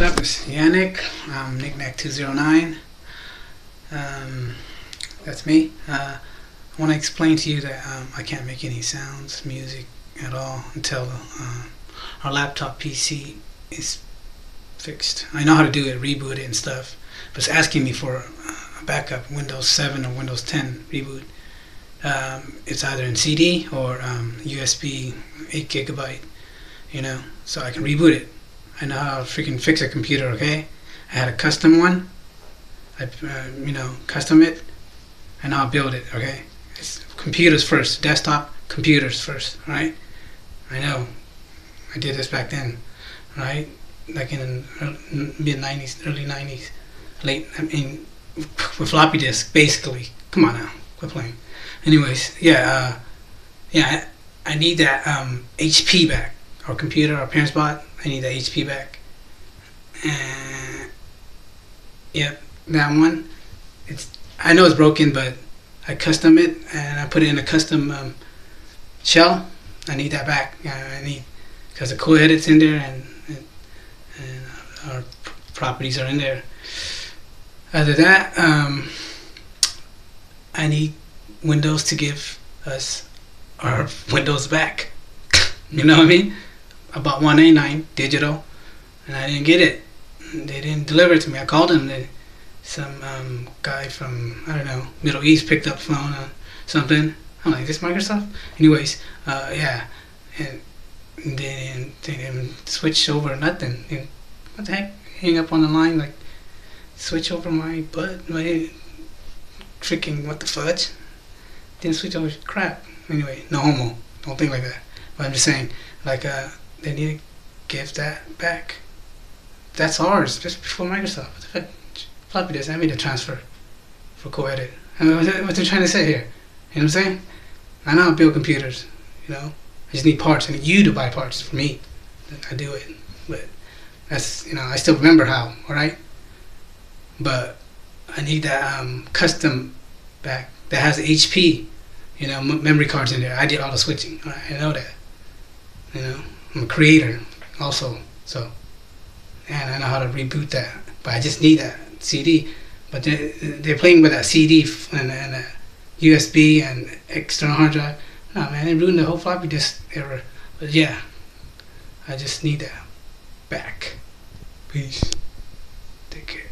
Up? It's Yannick, um, Knickknack209. Um, that's me. Uh, I want to explain to you that um, I can't make any sounds, music at all until uh, our laptop PC is fixed. I know how to do it, reboot it and stuff, but it's asking me for a backup, Windows 7 or Windows 10 reboot. Um, it's either in CD or um, USB 8 gigabyte, you know, so I can reboot it. I know how to freaking fix a computer, okay? I had a custom one. I, uh, you know, custom it. And I'll build it, okay? It's computers first, desktop computers first, right? I know. I did this back then, right? Like in mid 90s, early 90s, late, I mean, with floppy disk, basically. Come on now, quit playing. Anyways, yeah, uh, yeah, I, I need that um, HP back. Our computer, our parents bought I need the HP back. And yep, that one. It's I know it's broken, but I custom it and I put it in a custom um, shell. I need that back. I need because the cool edits in there and, and, and our properties are in there. Other than that, um, I need Windows to give us our Windows back. you know what I mean? About 189 digital, and I didn't get it. They didn't deliver it to me. I called them. They, some um, guy from I don't know Middle East picked up phone or something. I'm like, this Microsoft? Anyways, uh, yeah, and they didn't, they didn't switch over nothing. And what the heck? Hang up on the line like switch over my butt, my freaking what the fudge? Didn't switch over crap. Anyway, no homo. Don't think like that. But I'm just saying, like, uh, they need to give that back. That's ours, just before Microsoft. Floppy disk, I made a transfer for co-edit. I mean, what they're trying to say here. You know what I'm saying? I know how to build computers, you know? I just need parts. I need you to buy parts for me. I do it. But that's, you know, I still remember how, alright? But I need that um, custom back that has HP, you know, memory cards in there. I did all the switching. I know that, you know? I'm a creator also, so and I know how to reboot that. But I just need that CD. But they're, they're playing with that CD and, and a USB and external hard drive. No man, they ruined the whole floppy disk era. But yeah, I just need that back. Peace. Take care.